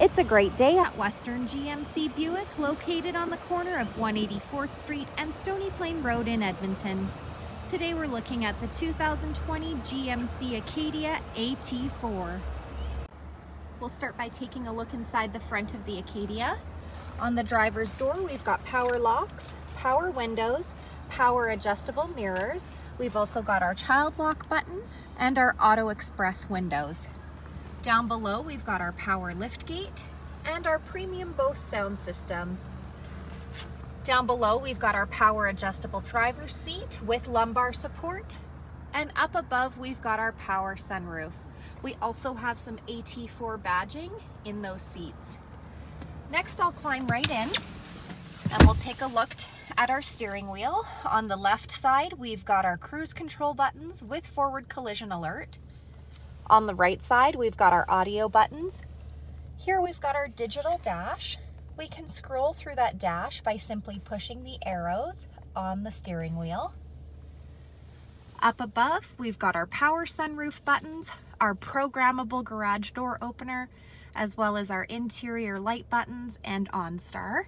It's a great day at Western GMC Buick, located on the corner of 184th Street and Stony Plain Road in Edmonton. Today we're looking at the 2020 GMC Acadia AT4. We'll start by taking a look inside the front of the Acadia. On the driver's door, we've got power locks, power windows, power adjustable mirrors. We've also got our child lock button and our auto express windows. Down below, we've got our power lift gate and our premium Bose sound system. Down below, we've got our power adjustable driver's seat with lumbar support. And up above, we've got our power sunroof. We also have some AT4 badging in those seats. Next, I'll climb right in and we'll take a look at our steering wheel. On the left side, we've got our cruise control buttons with forward collision alert. On the right side, we've got our audio buttons. Here we've got our digital dash. We can scroll through that dash by simply pushing the arrows on the steering wheel. Up above, we've got our power sunroof buttons, our programmable garage door opener, as well as our interior light buttons and OnStar.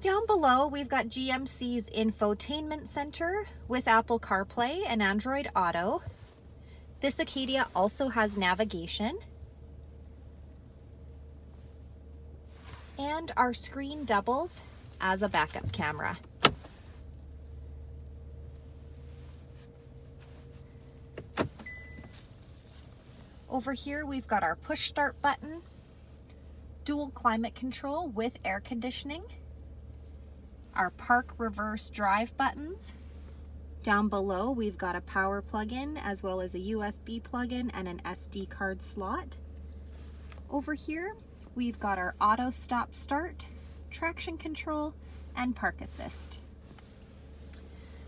Down below, we've got GMC's infotainment center with Apple CarPlay and Android Auto, this Acadia also has navigation. And our screen doubles as a backup camera. Over here, we've got our push start button, dual climate control with air conditioning, our park reverse drive buttons, down below, we've got a power plug-in as well as a USB plug-in and an SD card slot. Over here, we've got our auto stop start, traction control, and park assist.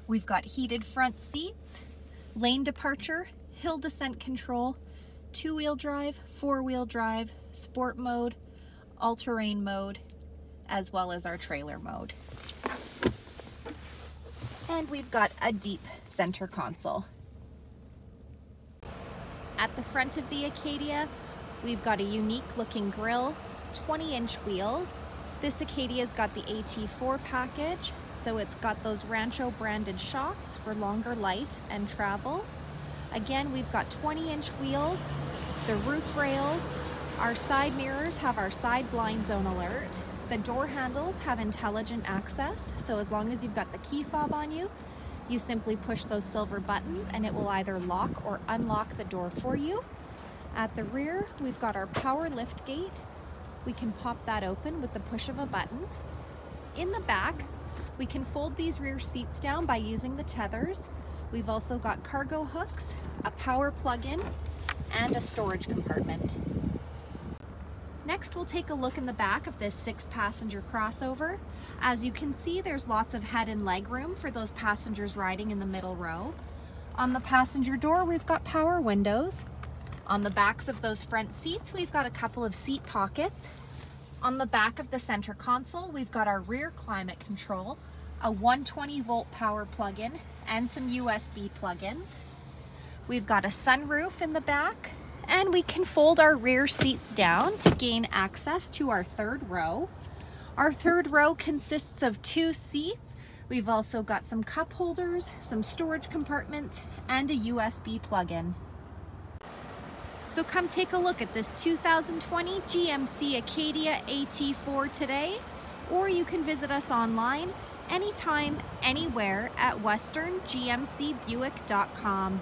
We've got heated front seats, lane departure, hill descent control, two-wheel drive, four-wheel drive, sport mode, all-terrain mode, as well as our trailer mode. And we've got a deep center console. At the front of the Acadia, we've got a unique looking grille, 20 inch wheels. This Acadia's got the AT4 package, so it's got those Rancho branded shocks for longer life and travel. Again, we've got 20 inch wheels, the roof rails, our side mirrors have our side blind zone alert, the door handles have intelligent access, so as long as you've got the key fob on you, you simply push those silver buttons and it will either lock or unlock the door for you. At the rear, we've got our power lift gate. We can pop that open with the push of a button. In the back, we can fold these rear seats down by using the tethers. We've also got cargo hooks, a power plug-in, and a storage compartment. Next, we'll take a look in the back of this six passenger crossover. As you can see, there's lots of head and leg room for those passengers riding in the middle row. On the passenger door, we've got power windows. On the backs of those front seats, we've got a couple of seat pockets. On the back of the center console, we've got our rear climate control, a 120 volt power plug-in, and some USB plug-ins. We've got a sunroof in the back, and we can fold our rear seats down to gain access to our third row. Our third row consists of two seats. We've also got some cup holders, some storage compartments, and a USB plug-in. So come take a look at this 2020 GMC Acadia AT4 today, or you can visit us online anytime, anywhere at westerngmcbuick.com.